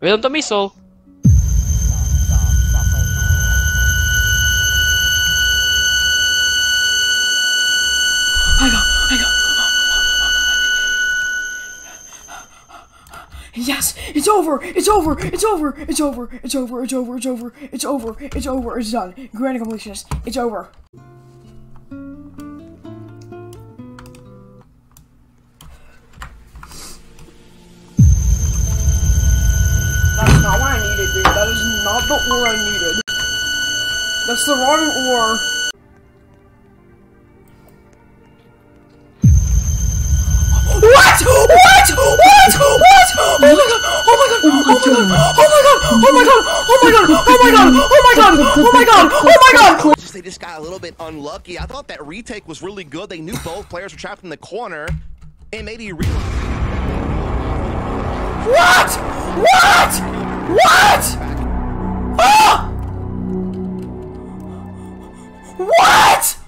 Rhythm to missile. Yes, it's over, it's over, it's over, it's over, it's over, it's over, it's over, it's over, it's over, it's done. Granite completionist, it's over. Not the ore I needed. That's the wrong ore. What? What? What? What? Oh my god! Oh my god! Oh my god! Oh my god! Oh my god! Oh my god! Oh my god! Oh my god! Oh my god! Oh my god! Just they just got a little bit unlucky. I thought that retake was really good. They knew both players were trapped in the corner. And maybe you realize What? What? What? What?